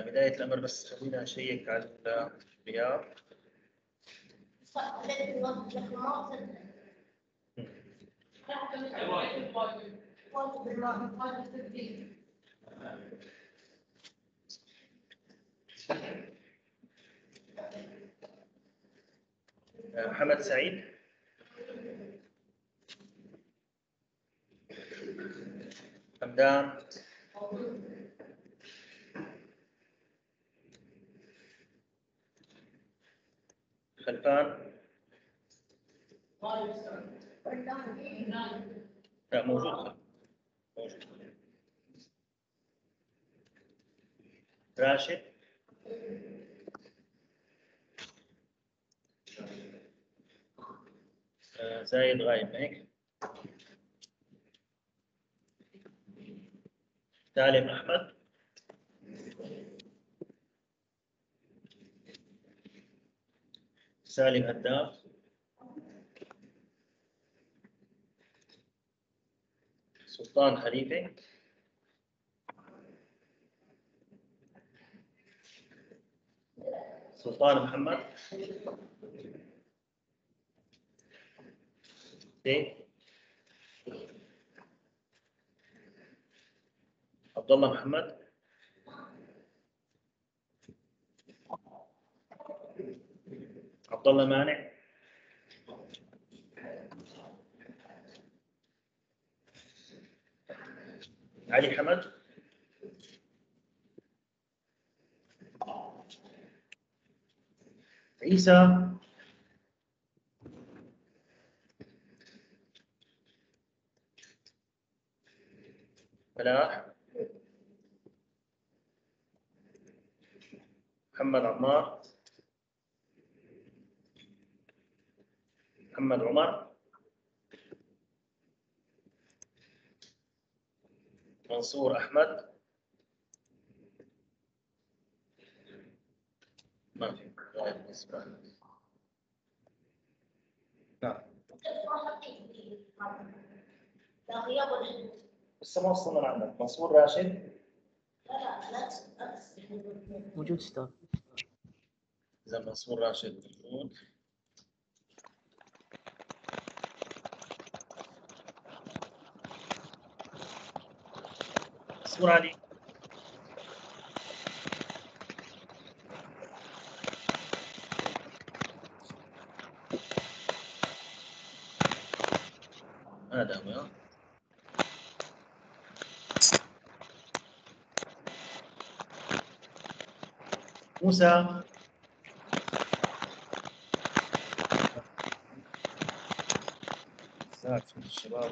بداية الأمر بس خلينا نشيك على الرياض آه، محمد سعيد. حمدان. خلفان. لا موجود. موجود راشد. آه، زايد غايب هيك. سالم أحمد. سالم هداف سلطان خليفة. سلطان محمد. عبد الله محمد. عبد الله مانع. علي حمد. عيسى. فلاح محمد عمار. محمد عمر. منصور أحمد. ما في بالنسبة. نعم. لا شيء. لسه ما وصلنا عندك. منصور راشد. لا لا لا موجود أستاذ إذا منصور راشد موجود. منصور علي هذا هو موسى. ساعد في الشباب.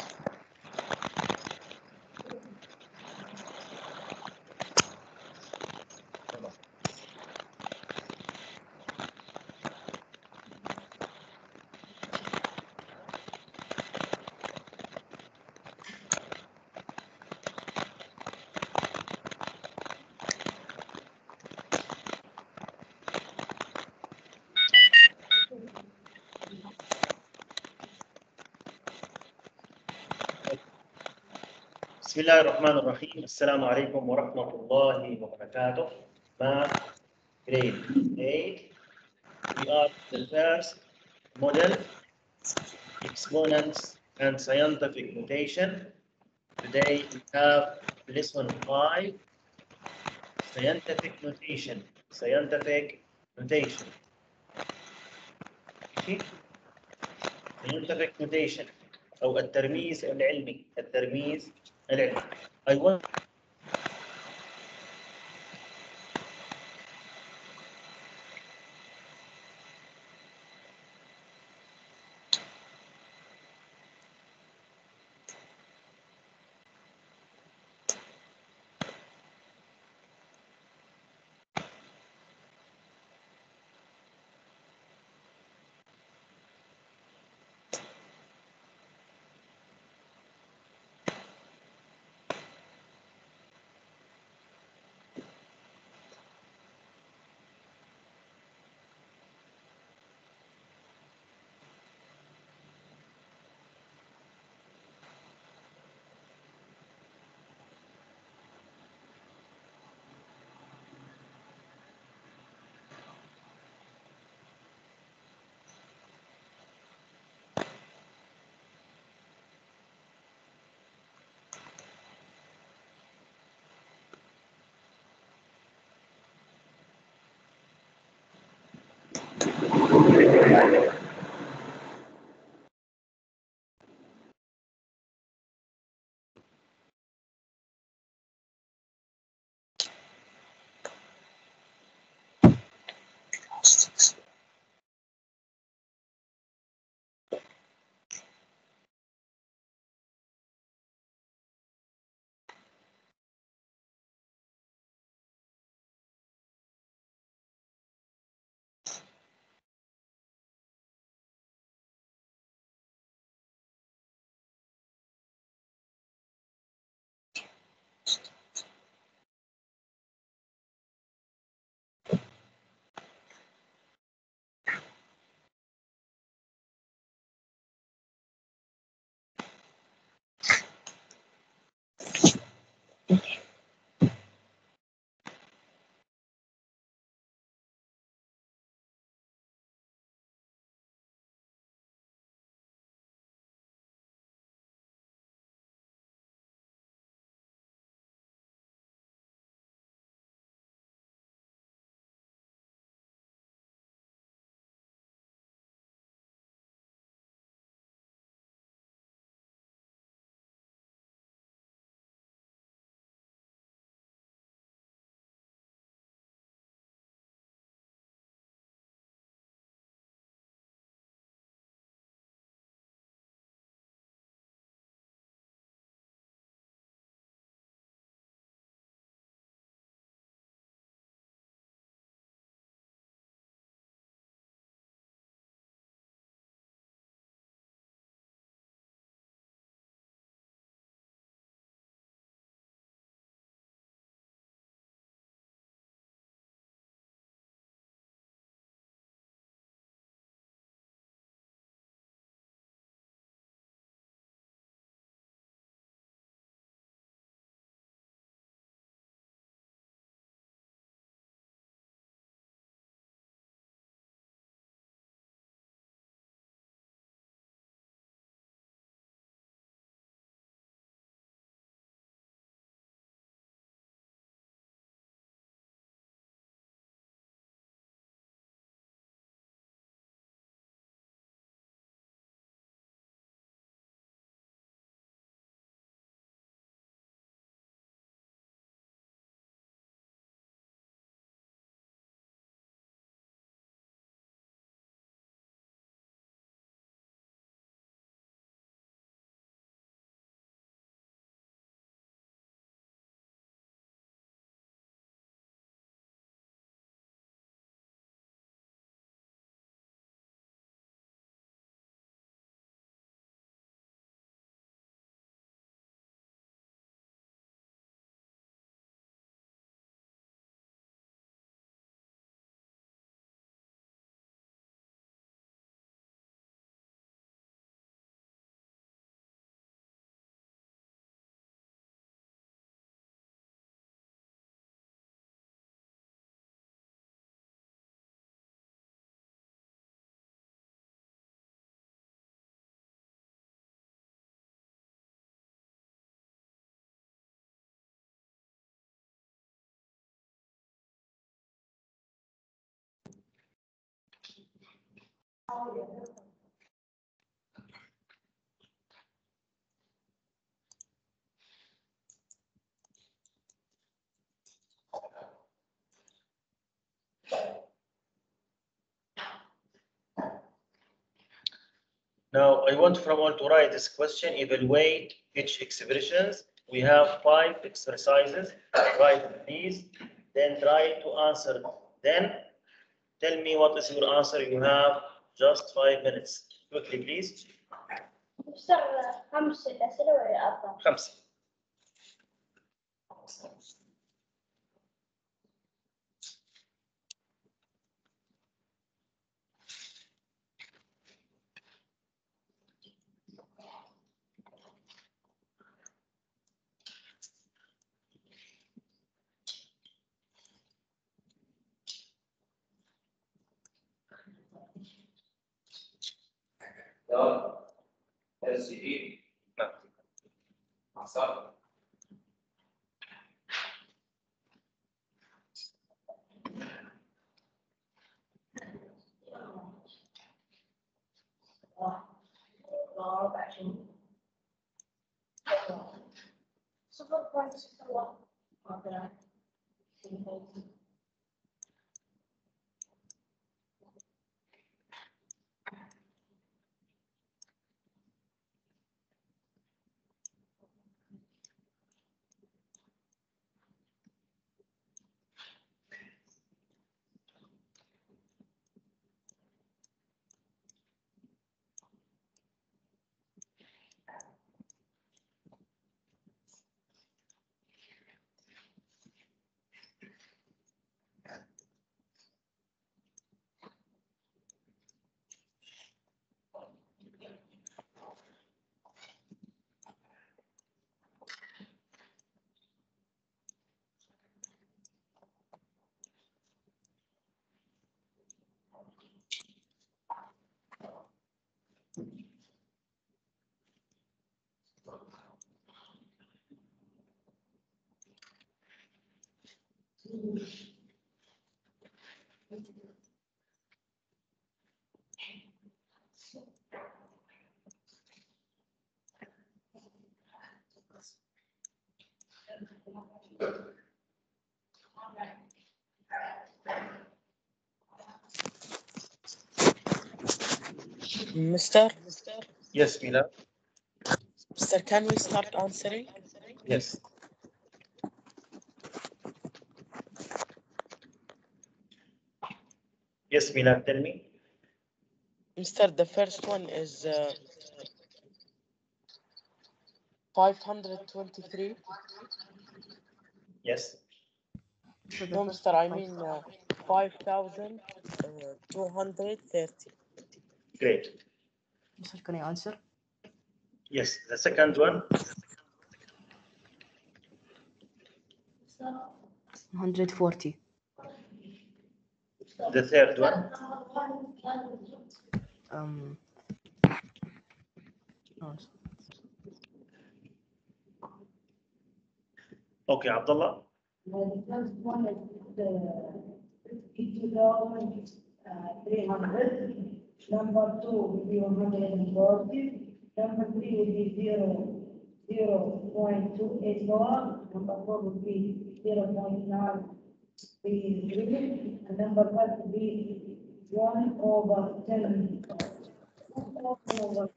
بسم الله الرحمن الرحيم السلام عليكم ورحمة الله وبركاته Math grade 8 We are the first model exponents and scientific notation Today we have lesson 5 scientific notation scientific notation Okay. scientific notation أو الترميز العلمي الترميز And then I want Amen. Now, I want from all to write this question, evaluate each expressions. We have five exercises, write these, then try to answer. Then tell me what is your answer. You have just five minutes. Quickly, please. مستر خمس أسئلة ولا أربعة؟ خمسة. دار LCE نعم. Mister, Yes, Mila. Mister, can we start answering? Yes. Yes, Mila, tell me. Mister, the first one is uh, 523. Yes. No, Mister, I mean uh, 5,230. Great. Sir, can I answer? Yes, the second one. 140. The third one. Um, no, Okay, Abdullah. The first one is the fifty-two thousand, uh, three hundred. Number two will be one hundred and forty. Number three will be zero, zero point two eight four. Number four will be zero point nine three three. And number five will be one over ten. Over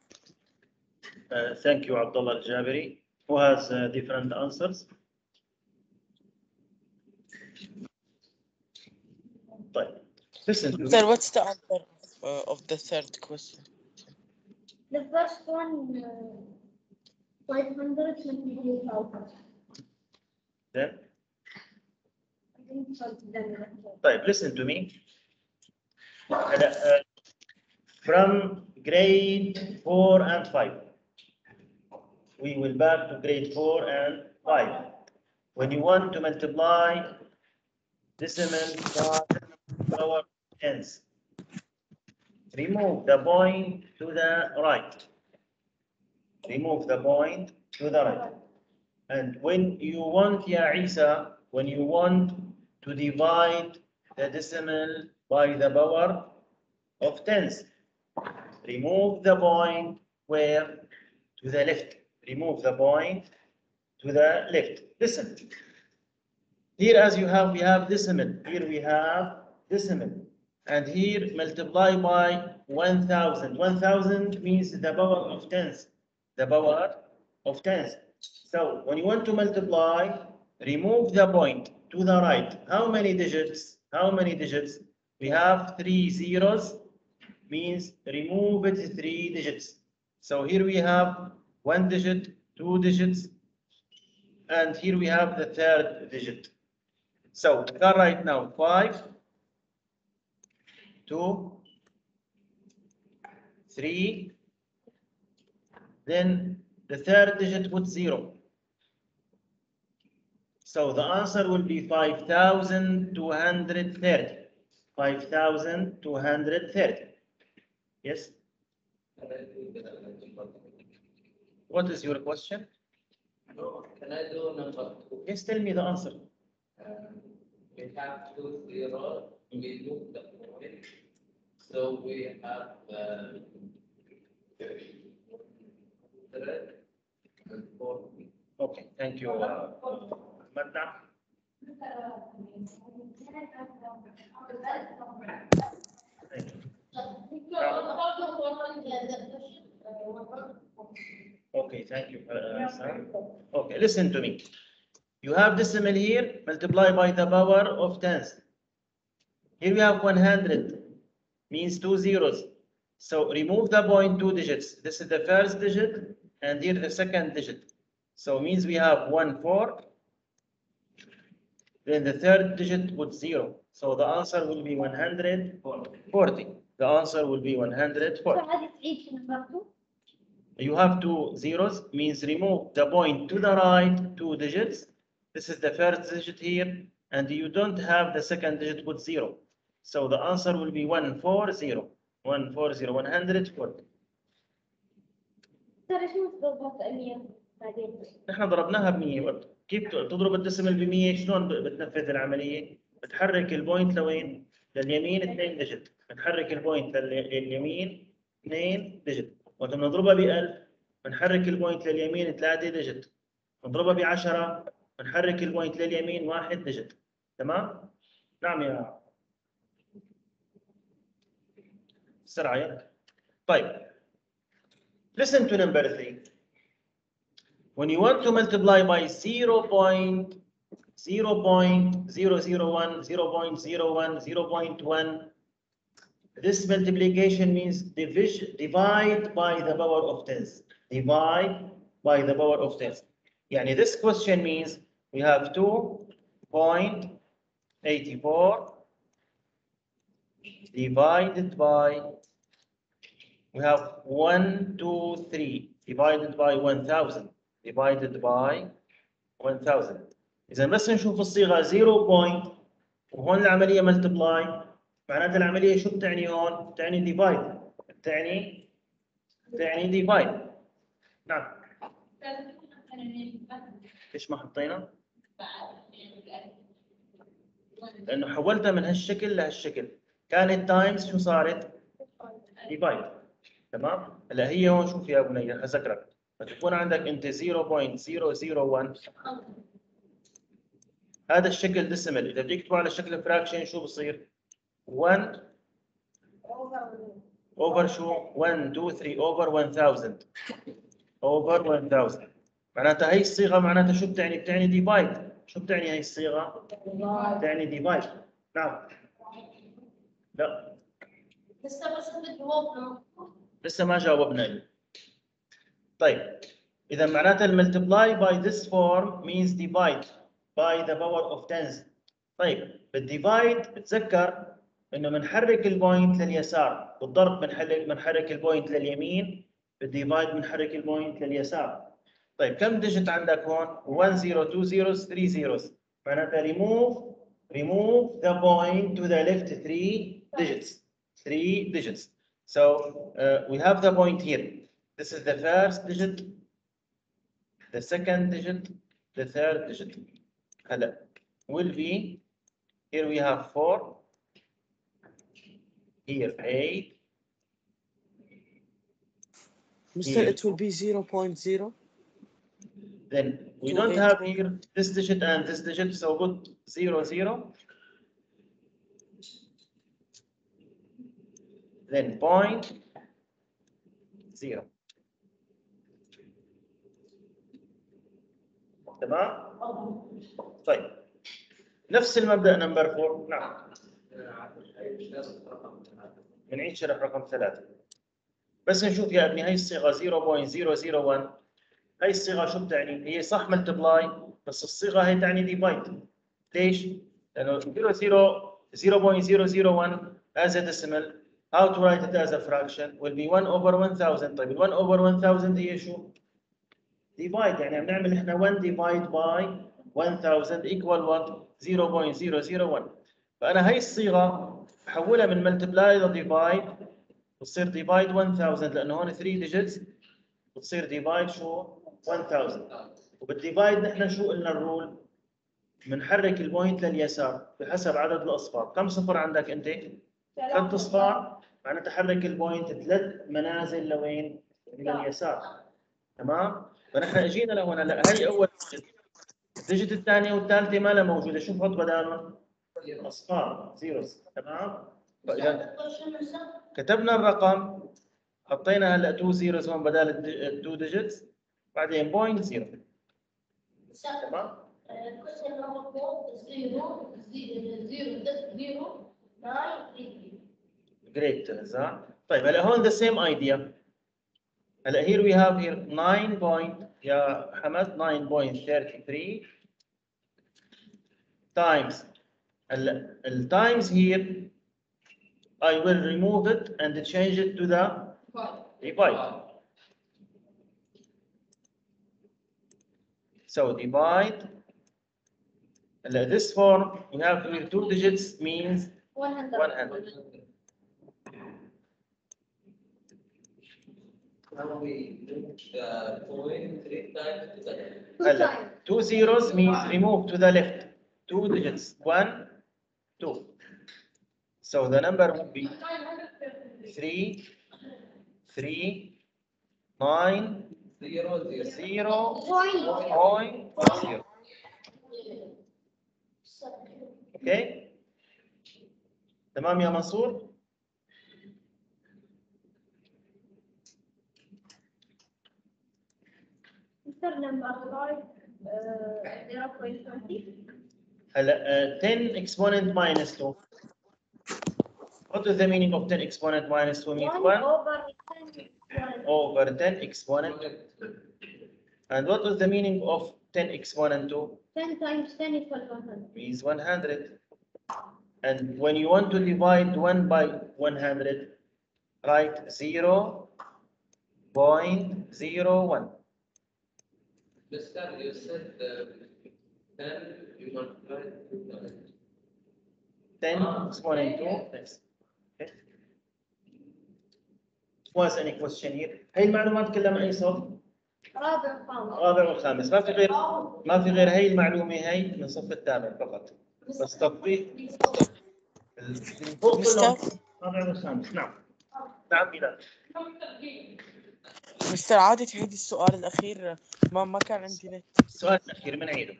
uh, thank you, Abdullah Jabiri, who has uh, different answers. But listen. Sir, what's the answer? uh, of the third question? The first one, uh, 528,000. Then? Five. Listen to me. Uh, from grade 4 and 5, we will back to grade 4 and 5. When you want to multiply decimal by power tens, remove the point to the right. Remove the point to the right. And when you want, Ya Isa, when you want to divide the decimal by the power of tens, remove the point where to the left. Remove the point to the left. Listen. Here as you have, we have decimal. Here we have decimal. And here multiply by 1000. 1000 means the power of tens. The power of tens. So when you want to multiply, remove the point to the right. How many digits? How many digits? We have three zeros, means remove it three digits. So here we have one digit, two digits, and here we have the third digit. So write now five, two, three, then the third digit with zero. So the answer will be 5,230. 5,230. Yes, Can I do the number two? what is your question? Can I do number two? Yes, tell me the answer. Um, We have two zero, we move the point, so we have, um, hundred and forty. Okay, thank you. uh, you. Okay, thank you. uh, sir. Okay, listen to me. You have decimal here, multiply by the power of tens. Here we have 100, means two zeros. So remove the point two digits. This is the first digit, and here the second digit. So means we have one four. Then the third digit would zero. So the answer will be 140. The answer will be 140. You have two zeros, means remove the point to the right, two digits. This is the first digit here, and you don't have the second digit with zero. So the answer will be 140. 140, 140. ترى شو تضبط أمير بعدين نحن ضربناها ب 100 برضه كيف تضرب ال decimal ب 100 شلون بتنفذ العملية؟ بتحرك ال point لوين؟ لليمين 2 digit. بتحرك ال point لل- لليمين 2 digit. وقت بنضربها ب 1000 بنحرك ال point لليمين 3 digit. نضربها ب 10 بنحرك ال point لليمين 1 digit. تمام؟ نعم يا بسرعه يلا طيب listen to number 3 when you want to multiply by 0 point, 0 point 001, 0 point 01, 0 point 1, this multiplication means division, divide by the power of tens. Divide by the power of tens. Yani this question means we have 2.84 divided by, we have 1, 2, 3 divided by 1000 divided by 1000 إذا بس نشوف الصيغة 0 point وهون العملية multiply. معناتها العملية شو بتعني هون؟ بتعني divide. بتعني بتعني divide. نعم. ليش ما حطينا؟ لأنه حولتها من هالشكل لهالشكل. كانت تايمز شو صارت؟ divide. تمام؟ هلا هي هون شوف يا بني أذكرك فتكون عندك انت 0.001 هذا الشكل decimal إذا بدك تكتبه على شكل fraction شو بصير؟ 1 over شو؟ 1 2 3 over 1000 over 1000 معناتها هي الصيغة معناتها شو بتعني؟ بتعني divide شو بتعني هي الصيغة؟ بتعني divide نعم. لا. لسه بس بدي لسه ما جاوبنا. طيب إذا معناتها ال multiply by this form means divide by the power of tens. طيب بال divide بتذكر إنه بنحرك ال point لليسار بالضرب بنحرك بنحرك ال point لليمين بال divide بنحرك ال point لليسار. طيب كم digit عندك هون؟ 1 0 2 zeros 3 zeros. معناتها remove remove the point to the left 3 digits. 3 digits. so uh, we have the point here This is the first digit, the second digit, the third digit. هلا will be here we have four, here eight, Mr. Here. It will be 0.0. Then we Two don't eight have one. here this digit and this digit, so put zero, zero. Then point zero. تمام؟ طيب نفس المبدأ number 4 نعم بنعيد شرح رقم ثلاثة بس نشوف يا أبني هاي الصيغة 0.001 هاي الصيغة شو بتعني؟ هي صح multiply بس الصيغة هي تعني divide ليش؟ لأنه 0 0.001 as a decimal how to write it as a fraction will be 1 over 1000 طيب ال 1 over 1000 هي شو؟ divide يعني عم نعمل إحنا 1 divide by 1000 equal what 0.001 فأنا هي الصيغة بحولها من multiply ل divide بتصير divide 1000 لأنه هون 3 digits بتصير divide شو؟ 1000 وبال divide نحن شو قلنا ال rule بنحرك ال point لليسار بحسب عدد الأصفار. كم صفر عندك أنت؟ خط صفاع معناته تحرك البوينت ثلاث منازل لوين؟ إلى اليسار. تمام؟ فنحن إجينا لهون هلا. هي أول ال digit الثانية والثالثة ما لها موجودة. شو بحط بدالهم؟ أصفار. zeros. تمام؟ فإذا كتبنا الرقم. حطينا هلا 2 zeros هون بدال 2 digits بعدين point zero تمام؟ كسر رقم zero zero zero. Greater, degrees. Great, Nizam. طيب هلا هون the same idea. هلا here we have here 9 point يا حمد 9.33 times هلا ال times here I will remove it and change it to the divide. So divide. This form, you have two digits means One hundred. 100 Now we move the point three times to the left. Two هلا times. two zeros means remove to the left two digits one two so the number would be three three nine Zero, zero. zero Point. point zero okay تمام يا منصور uh. هلا uh, 10 exponent minus 2 what is the meaning of 10 exponent minus 2 means One 1 over ten. one. over 10 exponent and what is the meaning of 10 exponent 2 Ten times ten equal one hundred. is 100. And when you want to divide 1 by 100, write 0 0.01. Mister, you said uh, ten, you multiply two times. 10 Ah. exponent 2. Yes. Okay. Was any question here? هاي المعلومات كلها من أي صف؟ رابع خامس. الرابع والخامس ما في غير ما في غير هي المعلومة هي من صف الثامن فقط بس تطبيق مستر نعم نعم مستر عادي تعيد السؤال الأخير ما ما كان عندي نت السؤال الأخير من عيده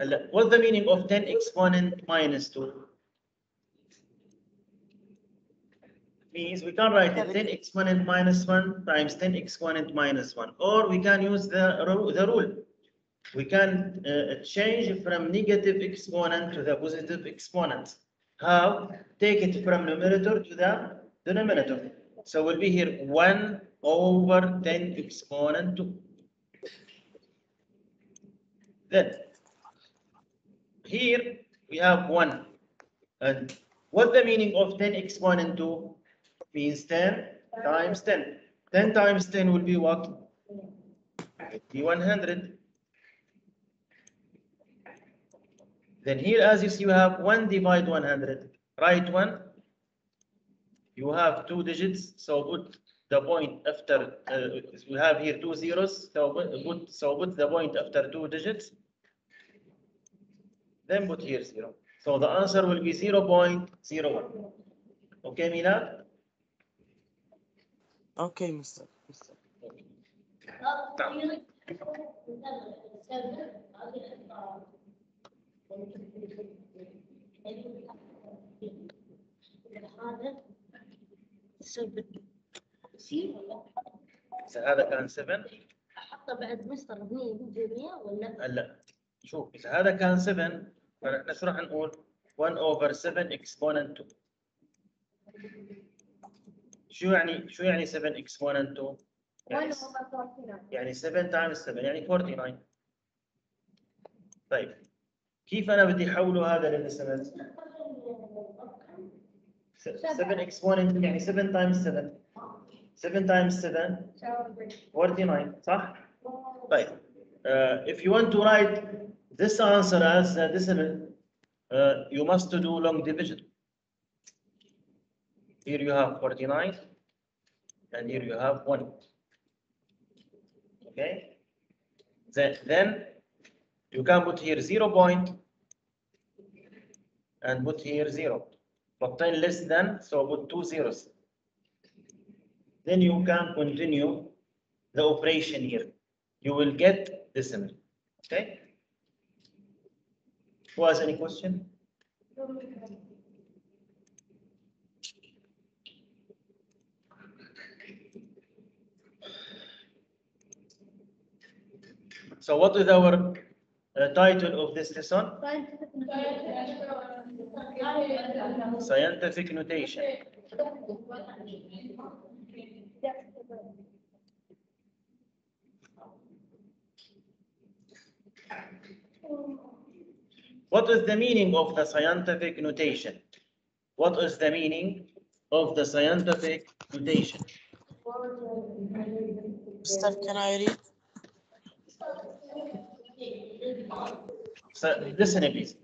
هلا what's the meaning of 10 exponent minus 2 means we can write it 10 exponent minus 1 times 10 exponent minus 1 or we can use the the rule we can uh, change from negative exponent to the positive exponent. How? Take it from numerator to the denominator. So we'll be here 1 over 10 exponent 2 then here we have 1 and what the meaning of 10 exponent 2 means 10 times 10 10 times 10 will be what? Be 100 Then here as you see you have 1 divide 100. Right one, you have two digits, so put the point after, uh, we have here two zeros, so put, so put the point after two digits, then put here zero. So the answer will be 0 0.01. Okay, Milad? Okay, Mr. Mr. Okay. No. إذا هذا كان 7 أحطه بعد مستر هني بالجميع ولا؟ هلا شوف إذا هذا كان 7 فنحن شو راح نقول؟ 1 over 7 exponent 2 شو يعني شو يعني 7 exponent 2 يعني, يعني 7 times 7 يعني 49 طيب. كيف أنا بدي احوله هذا للديسيمالز 7 exponent يعني 7 times 7 7 times 7 49 صح طيب uh, if you want to write this answer as a decimal uh, you must do long division here you have 49 and here you have 1 okay then then you can put here 0 point and put here 0 but 10 less than so put two zeros. Then you can continue the operation here. You will get decimal okay? Who has any question? So what is our title of this lesson? Scientific notation. What is the meaning of the scientific notation? What is the meaning of the scientific notation? Mr. Can I read? So, listen please.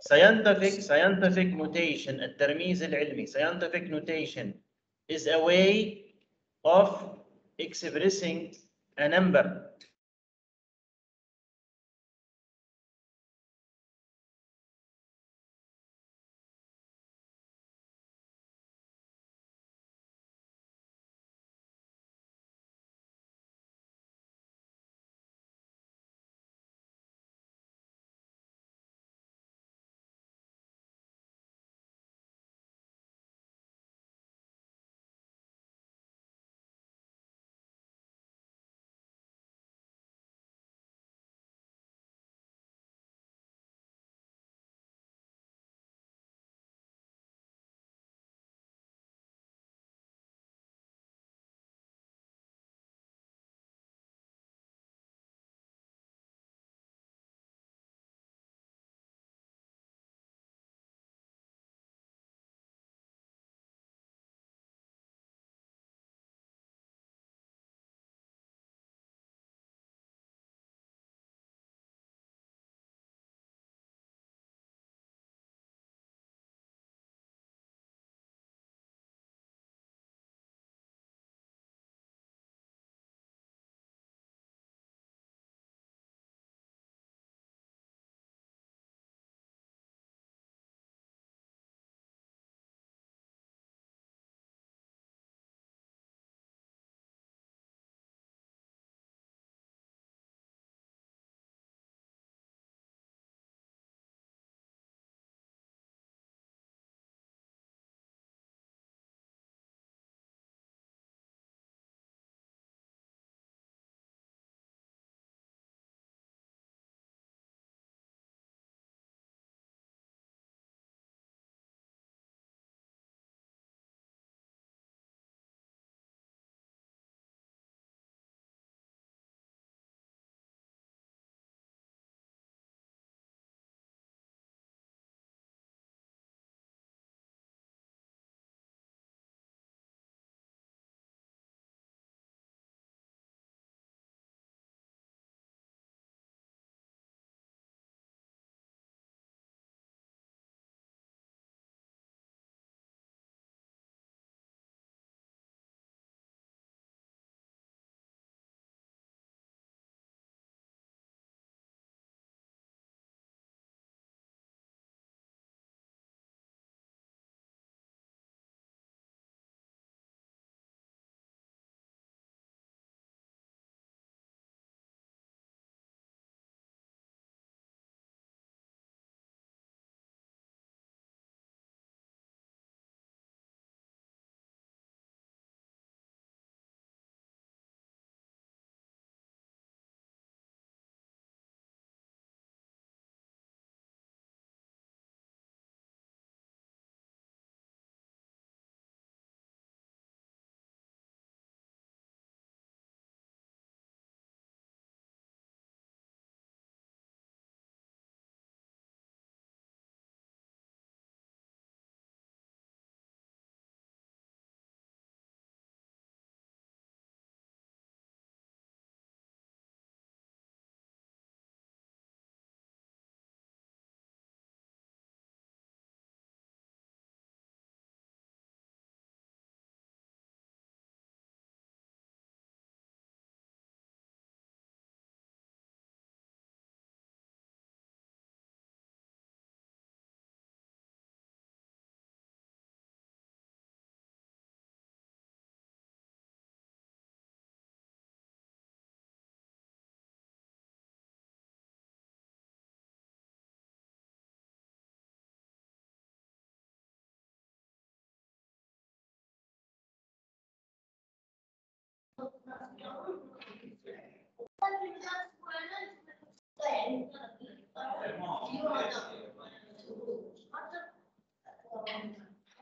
Scientific, scientific notation, الترميز العلمي, scientific notation is a way of expressing a number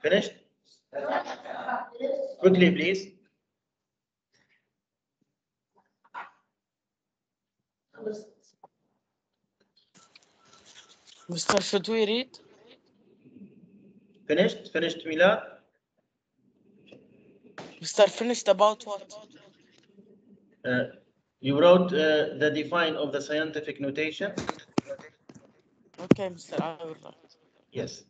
Finished quickly please Mr. Should we read? finished finished Mila Mr. Finished about what? Uh, you wrote uh, the define of the scientific notation Okay, Mr. I yes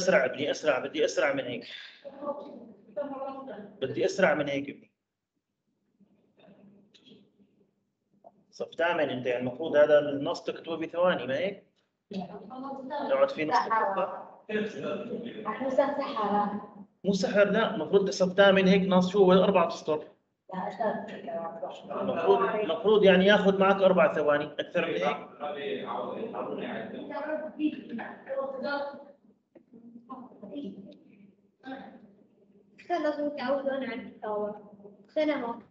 أسرع ابني أسرع بدي أسرع من هيك. بدي أسرع من هيك. صف ثامن أنت يعني المفروض هذا النص تكتبه بثواني ما هيك؟ يقعد في نص إحنا سحرة مو سحر لا المفروض صف ثامن هيك نص شو؟ أربع اسطر المفروض المفروض يعني ياخذ معك أربع ثواني أكثر من هيك. كان لازم يتعودون على الكتابة سنة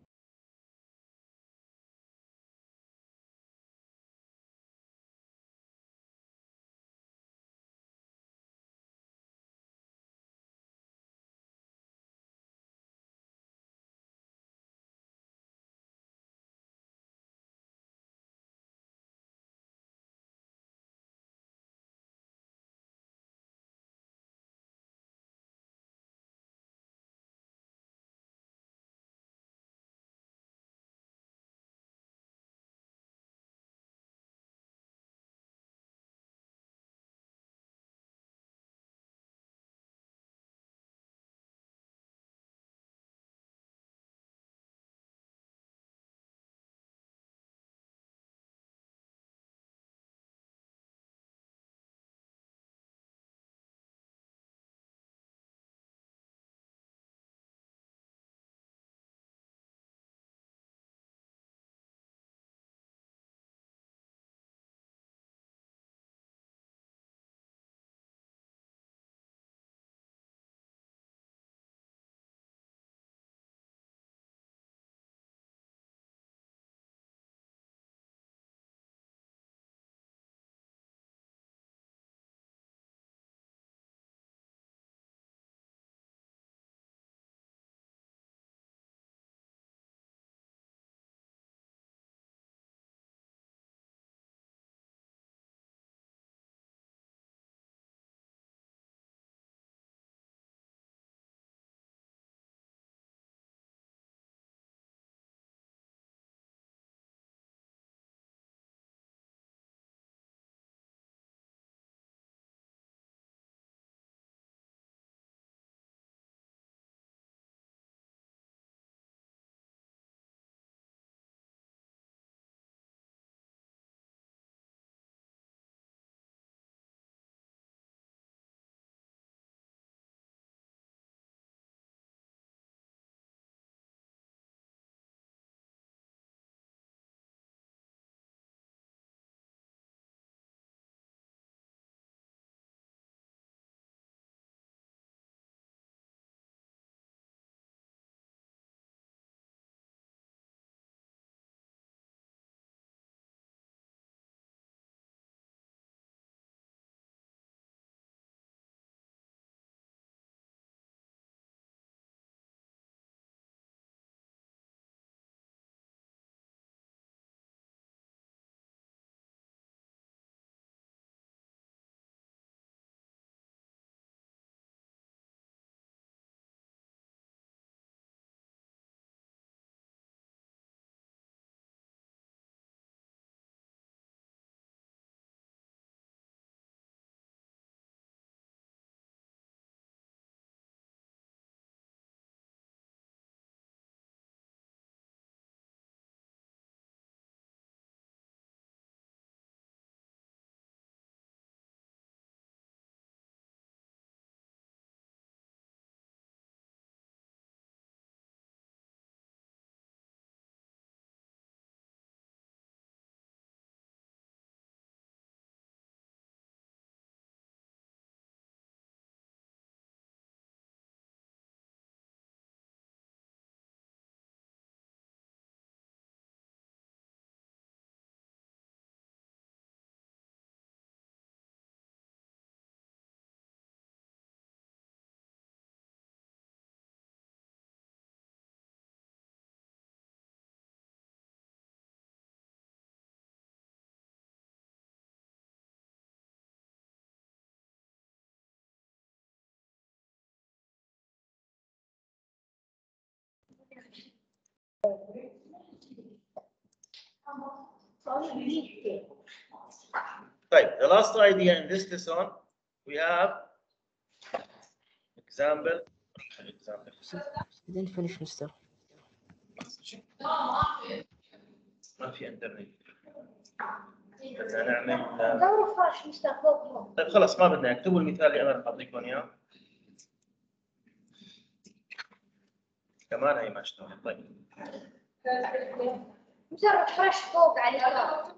طيب, the last idea in this lesson, we have example. example. didn't finish mister ما في انترنت. فراش مستقبل طيب خلاص ما بدنا اكتبوا المثال اللي أنا رح اعطيكم إياه. كمان هي ما اشتغلت طيب. مجرد فراش فوق على الأرض.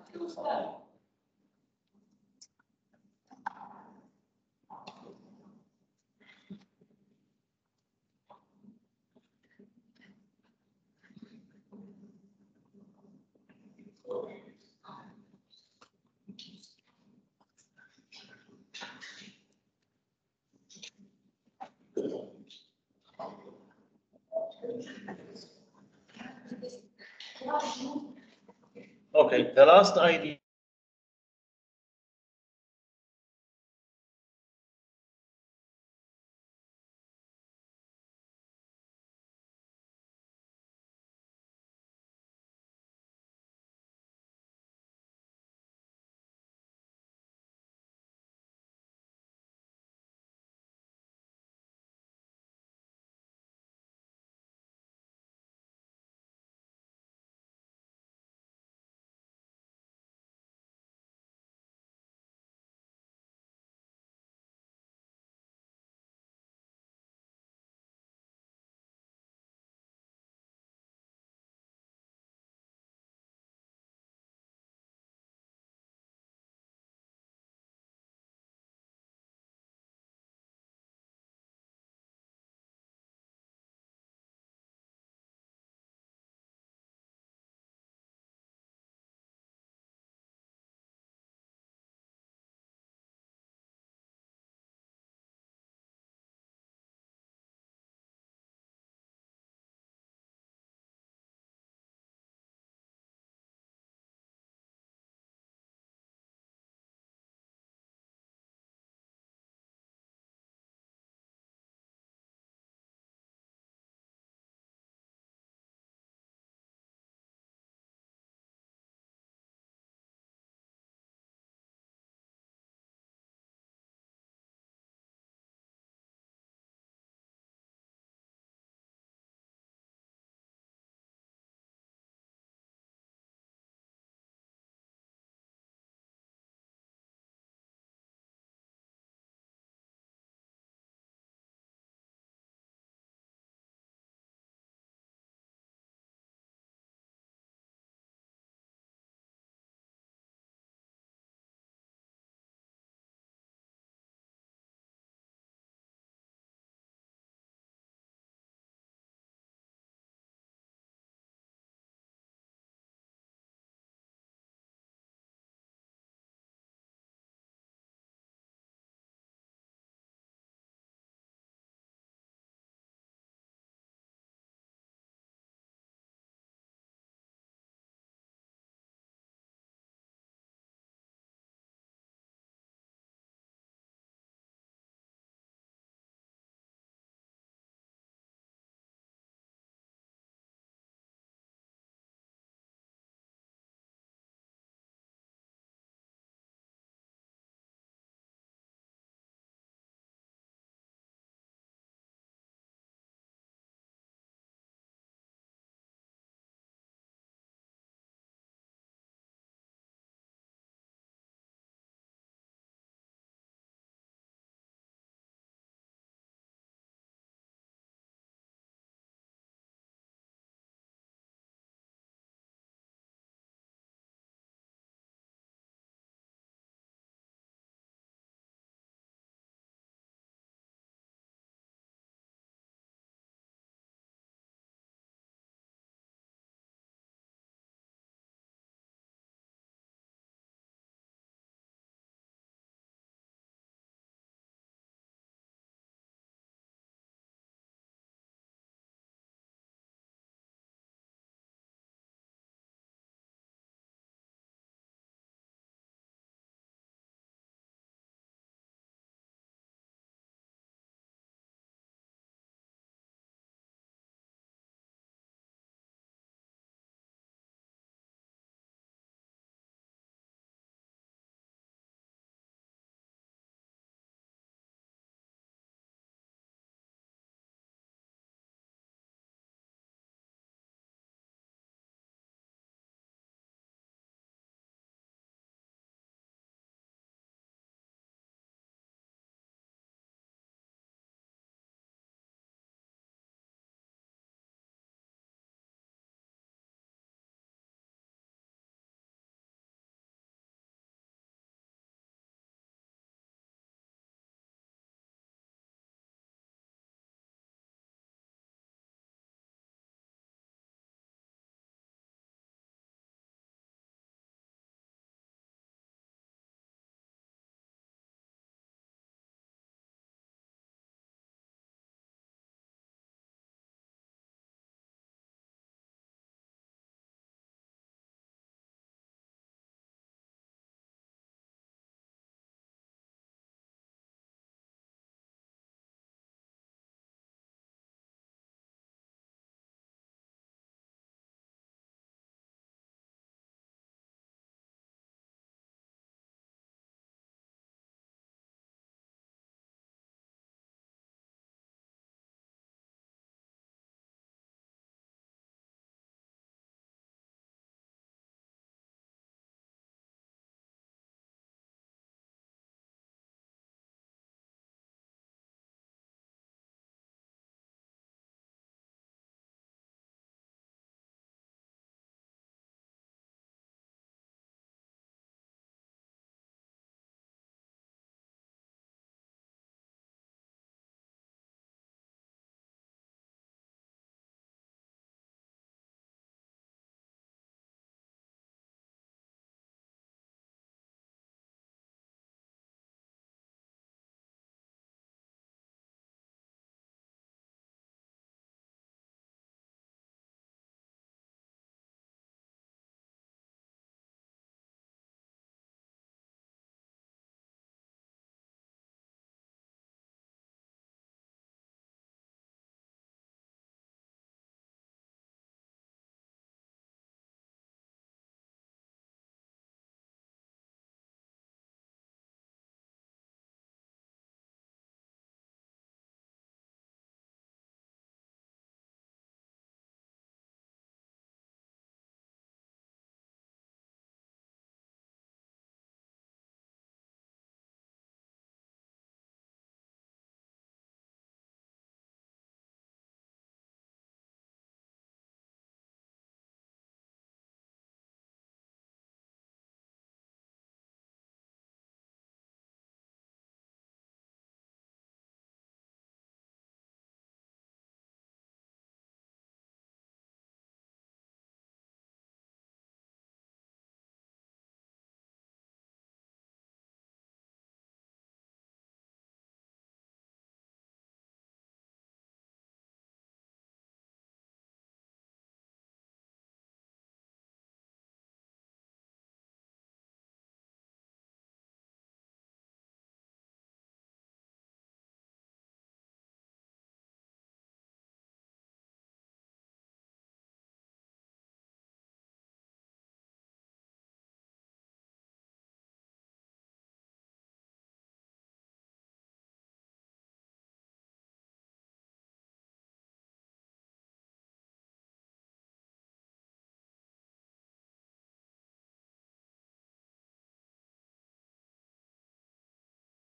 Okay, the last idea